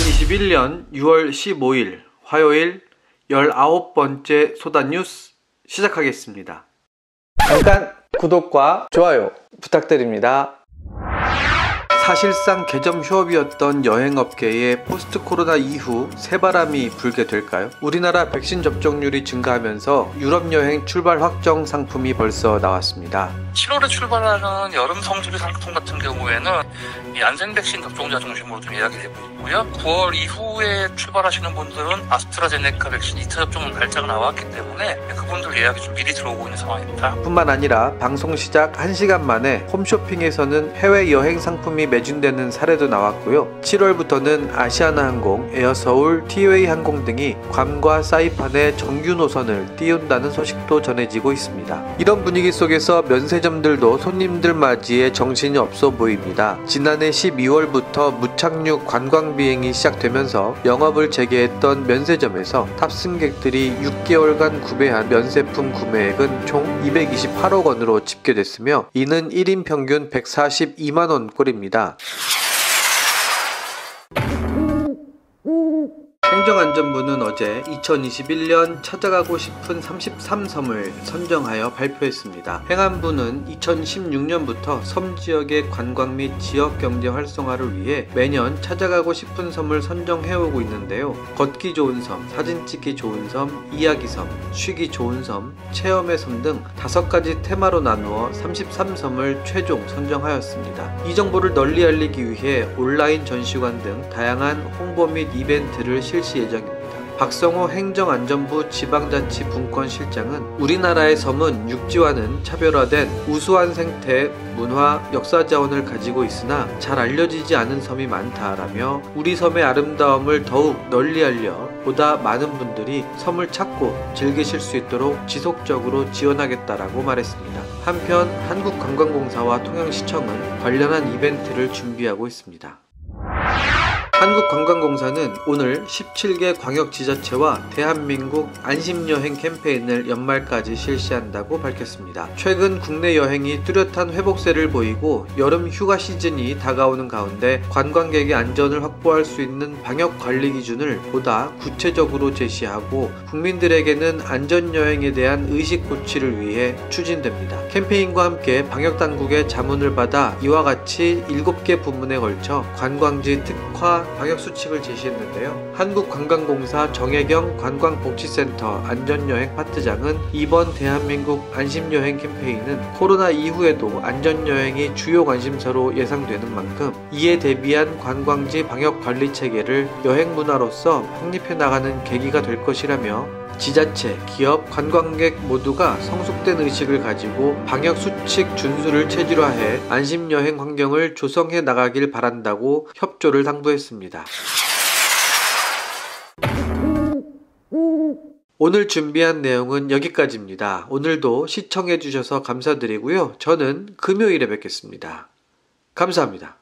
2021년 6월 15일 화요일 19번째 소다 뉴스 시작하겠습니다. 잠깐 구독과 좋아요 부탁드립니다. 사실상 개점 휴업이었던 여행업계에 포스트 코로나 이후 새바람이 불게 될까요? 우리나라 백신 접종률이 증가하면서 유럽 여행 출발 확정 상품이 벌써 나왔습니다. 7월에 출발하는 여름 성수기 상품 같은 경우에는 이 안센 백신 접종자 중심으로 좀 예약이 되고 있고요. 9월 이후에 출발하시는 분들은 아스트라제네카 백신 2차 접종 날짜가 나왔기 때문에 그분들 예약이 좀 미리 들어오고 있는 상황입니다. 뿐만 아니라 방송 시작 1시간 만에 홈쇼핑에서는 해외 여행 상품이 매진되는 사례도 나왔고요. 7월부터는 아시아나 항공, 에어서울, 티웨이 항공 등이 괌과 사이판에 정규 노선을 띄운다는 소식도 전해지고 있습니다. 이런 분위기 속에서 면세 점들도 손님들 맞이에 정신이 없어 보입니다. 지난해 12월부터 무착륙 관광 비행이 시작되면서 영업을 재개했던 면세점에서 탑승객들이 6개월간 구매한 면세품 구매액은 총 228억 원으로 집계됐으며 이는 1인 평균 142만 원 꼴입니다. 행정안전부는 어제 2021년 찾아가고 싶은 33섬을 선정하여 발표했습니다. 행안부는 2016년부터 섬 지역의 관광 및 지역 경제 활성화를 위해 매년 찾아가고 싶은 섬을 선정해오고 있는데요. 걷기 좋은 섬, 사진 찍기 좋은 섬, 이야기 섬, 쉬기 좋은 섬, 체험의 섬등 다섯 가지 테마로 나누어 33섬을 최종 선정하였습니다. 이 정보를 널리 알리기 위해 온라인 전시관 등 다양한 홍보 및 이벤트를 실시 예정입니다. 박성호 행정안전부 지방자치 분권실장은 우리나라의 섬은 육지와는 차별화된 우수한 생태, 문화, 역사 자원을 가지고 있으나 잘 알려지지 않은 섬이 많다라며 우리 섬의 아름다움을 더욱 널리 알려 보다 많은 분들이 섬을 찾고 즐기실 수 있도록 지속적으로 지원하겠다라고 말했습니다. 한편 한국관광공사와 통영시청은 관련한 이벤트를 준비하고 있습니다. 한국관광공사는 오늘 17개 광역지자체와 대한민국 안심여행 캠페인을 연말까지 실시한다고 밝혔습니다. 최근 국내 여행이 뚜렷한 회복세를 보이고 여름 휴가 시즌이 다가오는 가운데 관광객의 안전을 확보할 수 있는 방역 관리 기준을 보다 구체적으로 제시하고 국민들에게는 안전여행에 대한 의식 고취를 위해 추진됩니다. 캠페인과 함께 방역당국의 자문을 받아 이와 같이 7개 부문에 걸쳐 관광지 특화 방역 수칙을 제시했는데요. 한국관광공사 정혜경 관광복지센터 안전여행 파트장은 이번 대한민국 안심여행 캠페인은 코로나 이후에도 안전여행이 주요 관심사로 예상되는 만큼 이에 대비한 관광지 방역 관리 체계를 여행 문화로서 확립해 나가는 계기가 될 것이라며 지자체, 기업, 관광객 모두가 성숙된 의식을 가지고 방역 수칙 준수를 체질화해 안심 여행 환경을 조성해 나가길 바란다고 협조를 당부했습니다. 오늘 준비한 내용은 여기까지입니다. 오늘도 시청해 주셔서 감사드리고요. 저는 금요일에 뵙겠습니다. 감사합니다.